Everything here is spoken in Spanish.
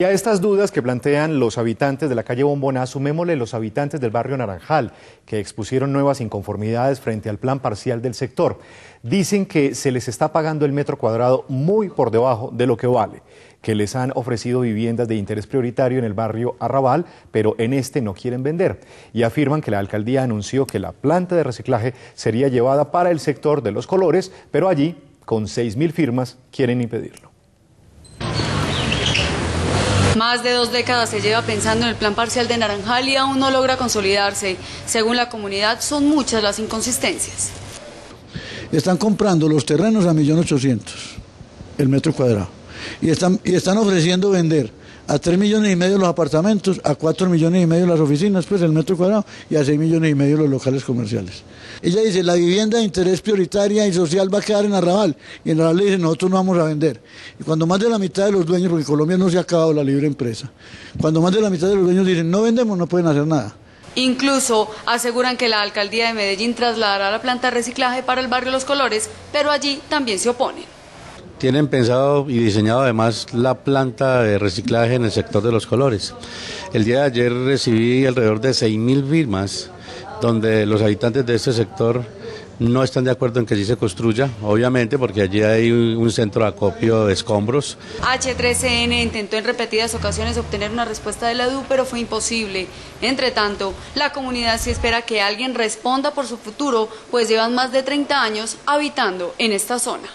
Y a estas dudas que plantean los habitantes de la calle Bomboná, sumémosle los habitantes del barrio Naranjal, que expusieron nuevas inconformidades frente al plan parcial del sector. Dicen que se les está pagando el metro cuadrado muy por debajo de lo que vale, que les han ofrecido viviendas de interés prioritario en el barrio Arrabal, pero en este no quieren vender. Y afirman que la alcaldía anunció que la planta de reciclaje sería llevada para el sector de los colores, pero allí, con 6.000 firmas, quieren impedirlo. Más de dos décadas se lleva pensando en el plan parcial de Naranjal y aún no logra consolidarse. Según la comunidad, son muchas las inconsistencias. Están comprando los terrenos a 1.800.000 el metro cuadrado y están, y están ofreciendo vender a 3 millones y medio los apartamentos, a 4 millones y medio las oficinas, pues el metro cuadrado, y a 6 millones y medio los locales comerciales. Ella dice, la vivienda de interés prioritaria y social va a quedar en Arrabal, y en Arrabal le dice, nosotros no vamos a vender. Y cuando más de la mitad de los dueños, porque en Colombia no se ha acabado la libre empresa, cuando más de la mitad de los dueños dicen, no vendemos, no pueden hacer nada. Incluso aseguran que la alcaldía de Medellín trasladará la planta de reciclaje para el barrio Los Colores, pero allí también se oponen. Tienen pensado y diseñado además la planta de reciclaje en el sector de los colores. El día de ayer recibí alrededor de 6.000 firmas donde los habitantes de este sector no están de acuerdo en que allí se construya, obviamente porque allí hay un centro de acopio de escombros. H3CN intentó en repetidas ocasiones obtener una respuesta de la EDU, pero fue imposible. Entre tanto, la comunidad sí espera que alguien responda por su futuro, pues llevan más de 30 años habitando en esta zona.